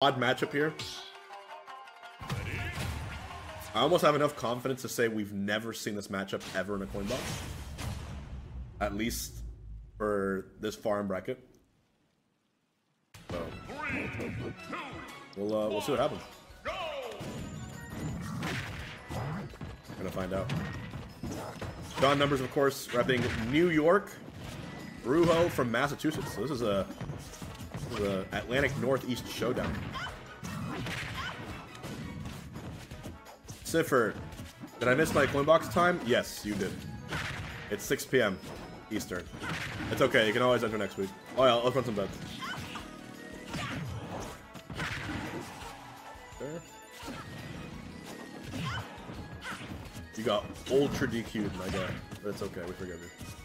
odd matchup here. I almost have enough confidence to say we've never seen this matchup ever in a coin box. At least for this far in bracket. So we'll uh, we'll see what happens. Gonna find out. John Numbers, of course, repping New York. Bruho from Massachusetts. So this is a, a Atlantic Northeast showdown. Cipher, did I miss my coin box time? Yes, you did. It's 6 p.m. Eastern. It's okay, you can always enter next week. Oh yeah, let's run some bets. You got ultra DQ'd, my guy. But it's okay, we forgive you.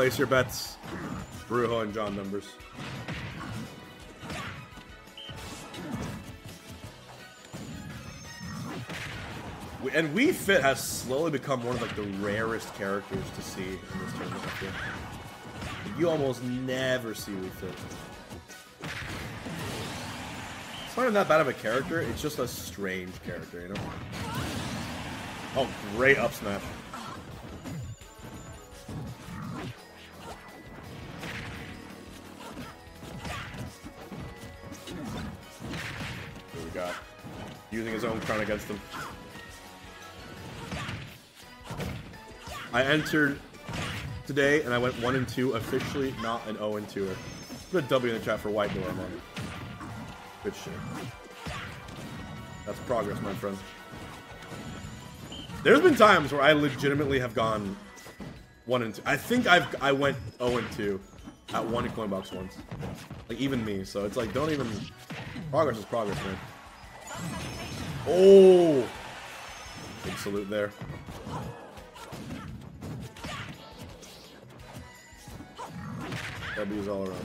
Place your bets. Bruho and John numbers. And Wii Fit has slowly become one of like the rarest characters to see in this tournament. You almost never see Wii Fit. It's not even that bad of a character. It's just a strange character, you know. Oh, great up smash. Using his own crown against him. I entered today and I went one and two, officially not an 0 and 2er. Put a W in the chat for White Door, man. Good shit. That's progress, my friend. There's been times where I legitimately have gone one and two. I think I've I went 0 and 2 at one coin box once. Like even me. So it's like don't even progress is progress, man. Oh big salute there. W's all around.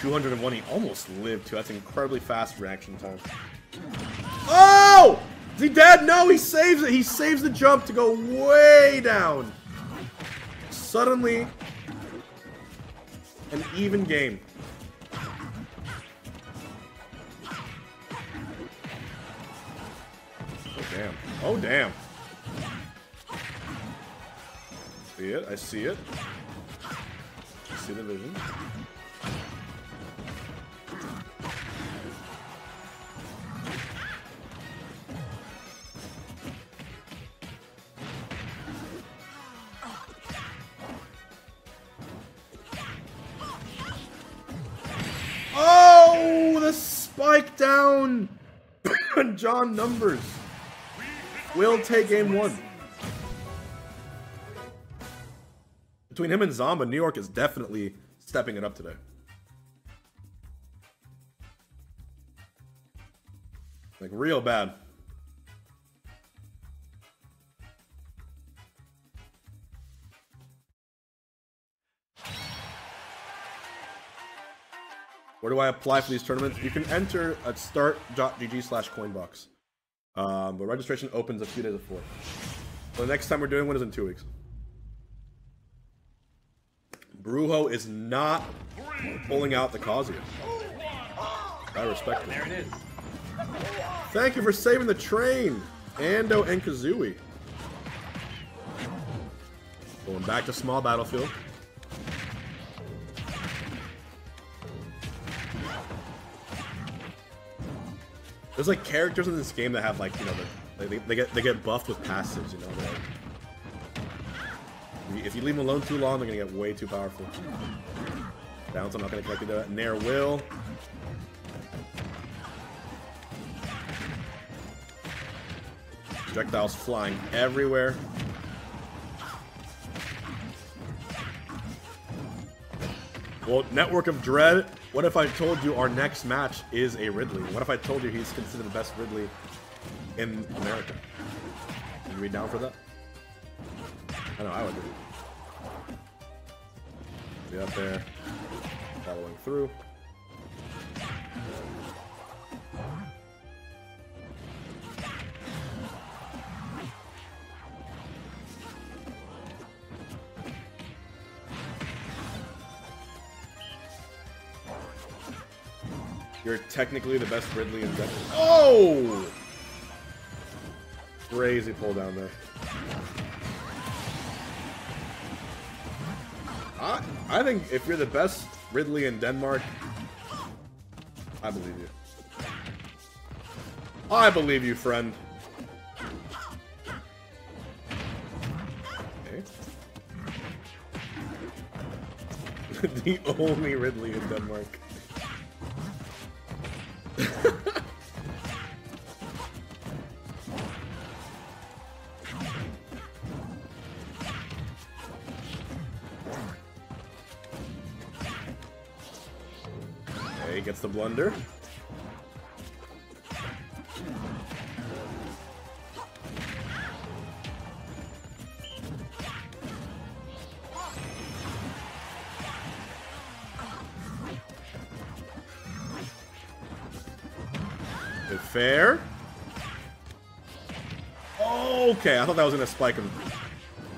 Two hundred and one. He almost lived too. That's incredibly fast reaction time. Oh! Is he dead? No, he saves it. He saves the jump to go way down. Suddenly, an even game. Oh, damn. Oh, damn. See it? I see it. I see the vision. John Numbers will take game one. Between him and Zamba, New York is definitely stepping it up today. Like real bad. Where do I apply for these tournaments? You can enter at start.gg slash coinbox. Um, but registration opens a few days before. So the next time we're doing one is in two weeks. Bruho is not pulling out the Kazuya. I respect it. There it is. Thank you for saving the train, Ando and Kazooie. Going back to small battlefield. There's like characters in this game that have like you know the, they, they get they get buffed with passives. You know, like, if you leave them alone too long, they're gonna get way too powerful. Bounce, I'm not gonna connect to that. Uh, Nair will. Projectiles flying everywhere. Well, Network of Dread, what if I told you our next match is a Ridley? What if I told you he's considered the best Ridley in America? Would you be down for that? I know, I would be. Be up there, following through. You're technically the best Ridley in Denmark. Oh! Crazy pull down there. I, I think if you're the best Ridley in Denmark, I believe you. I believe you, friend. Okay. Eh? the only Ridley in Denmark. Okay, gets the blunder. fair. Okay, I thought that was gonna spike him.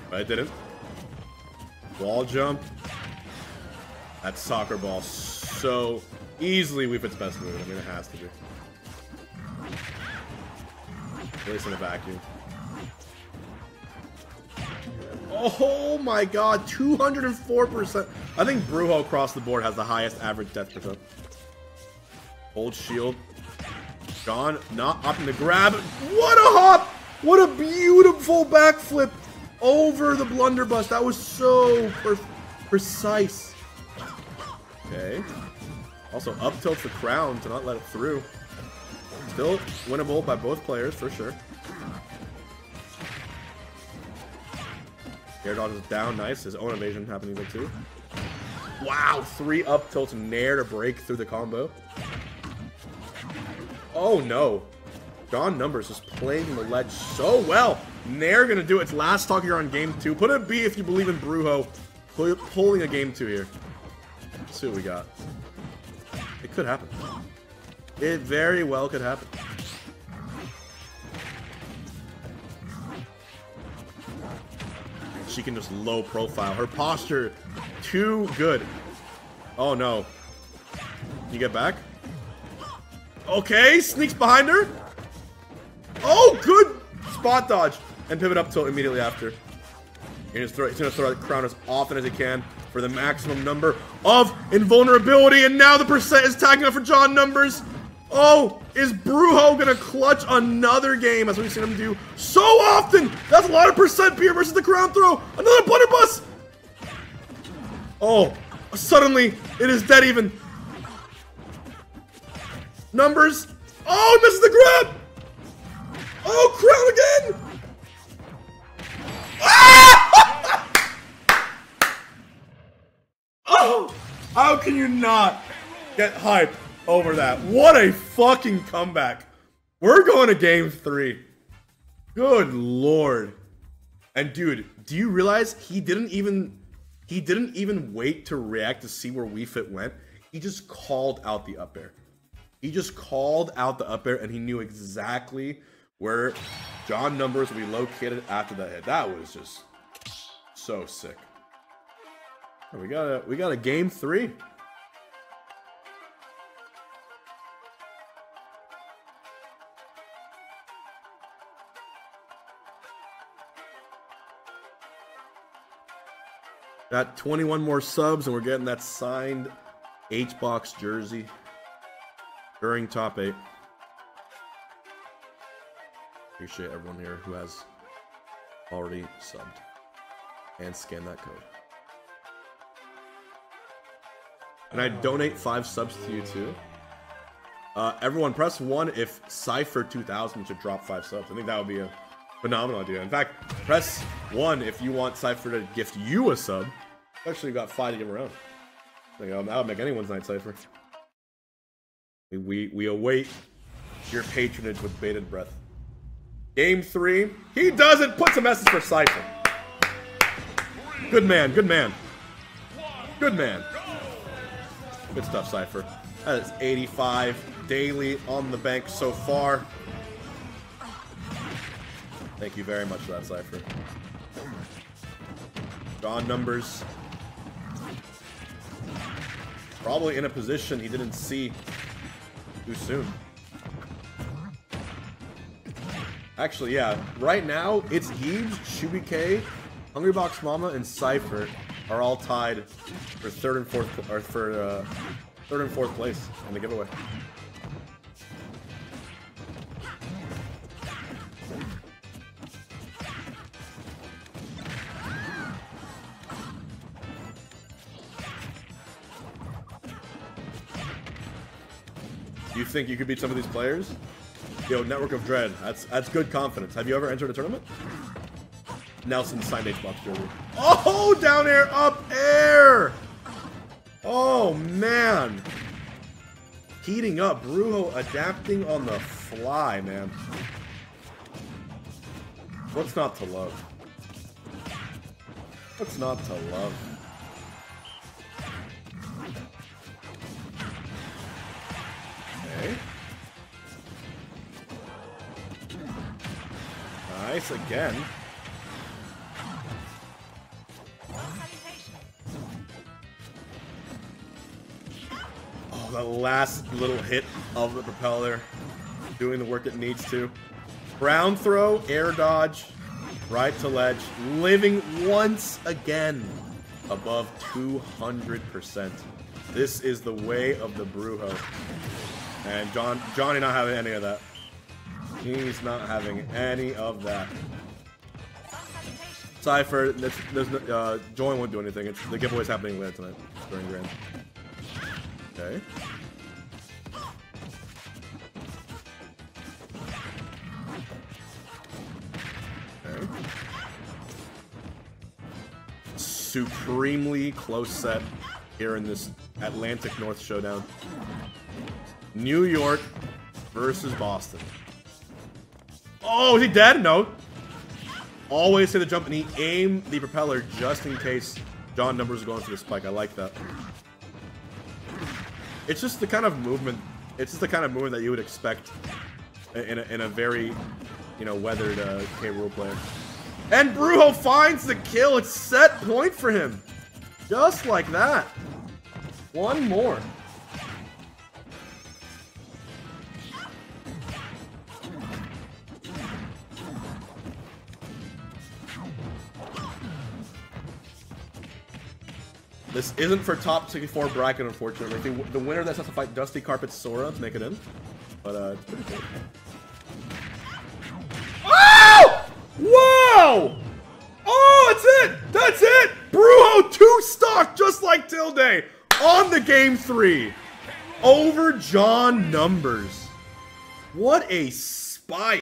But it didn't. Wall jump. That soccer ball so easily with its best move. I mean, it has to be. At least in a vacuum. Oh my god, 204%. I think Bruho across the board has the highest average death percent. Hold shield. John not opting to grab. What a hop! What a beautiful backflip over the blunderbuss. That was so precise. Okay. Also up tilts the crown to not let it through. Still winnable by both players for sure. Air dodge is down, nice. His own evasion happening there too. Wow, three up tilts Nair to break through the combo. Oh no. John Numbers is playing the ledge so well. Nair gonna do its last talk here on game two. Put a B if you believe in Bruho pulling a game two here. Let's see what we got. It could happen. It very well could happen. She can just low profile. Her posture, too good. Oh no. You get back? Okay, sneaks behind her. Oh, good spot dodge. And pivot up tilt immediately after. He's gonna, throw, throw the crown as often as he can for the maximum number of invulnerability. And now the percent is tagging up for John Numbers. Oh, is Bruho gonna clutch another game as we've seen him do so often? That's a lot of percent beer versus the crown throw. Another blunderbuss. Oh, suddenly it is dead even. Numbers. Oh, misses the grab. Oh, how can you not get hyped over that? What a fucking comeback. We're going to game three. Good lord. And dude, do you realize he didn't even he didn't even wait to react to see where Wii Fit went? He just called out the up air. He just called out the up air and he knew exactly where John Numbers would be located after that hit. That was just so sick. Oh, we got a we got a game three. Got 21 more subs and we're getting that signed H-Box jersey during top eight. Appreciate everyone here who has already subbed and scan that code. And I donate five subs to you too. Uh, everyone, press one if Cypher 2000 should drop five subs. I think that would be a phenomenal idea. In fact, press one if you want Cypher to gift you a sub. Actually, got five to give around. Think um, that would make anyone's night Cypher. We, we await your patronage with bated breath. Game three. He does it. Puts a message for Cypher. Good man. Good man. Good man. Good stuff, Cypher. That is 85 daily on the bank so far. Thank you very much for that, Cypher. John numbers. Probably in a position he didn't see too soon. Actually, yeah. Right now, it's Gibbs, K, Hungrybox Mama, and Cypher are all tied for third and fourth, or for uh, third and fourth place in the giveaway. You think you could beat some of these players? Yo, Network of Dread. That's that's good confidence. Have you ever entered a tournament? Nelson signed H-Box jersey. Oh, down air, up air! Oh, man. Heating up. Bruho adapting on the fly, man. What's not to love? What's not to love? Okay. Nice again. Last little hit of the propeller. Doing the work it needs to. Ground throw, air dodge, right to ledge. Living once again above 200%. This is the way of the Bruho. And John, Johnny not having any of that. He's not having any of that. Cypher, there's, there's no, uh, Join won't do anything. It's, the giveaway's happening later tonight during Grand. Okay. Supremely close set here in this Atlantic North showdown. New York versus Boston. Oh, is he dead? No. Always say the jump and he aim the propeller just in case John Numbers is going for the spike. I like that. It's just the kind of movement. It's just the kind of movement that you would expect in a, in a very, you know, weathered uh, K. Rool player. And Bruho finds the kill. It's set point for him. Just like that. One more. This isn't for top 64 bracket, unfortunately. The, the winner that has to fight Dusty Carpet Sora to make it in. But, uh, it's pretty cool. Oh! Whoa! Oh, that's it! That's it! Bruho 2 stock, just like Tilde, on the game 3. Over John Numbers. What a spike.